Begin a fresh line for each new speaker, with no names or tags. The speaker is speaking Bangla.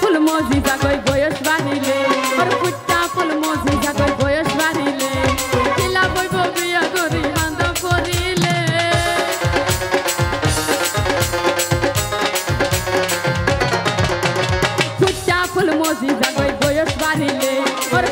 ফুল মজি জাগই বয়স বাড়িলে। আর ফুটটা ফুল মজি জাগই বয়স বাড়িলে। কিলা বইব বিয়া করি আন্দ করিলে। ফুটটা ফুল মজি জাগই বয়স বাড়িলে। আর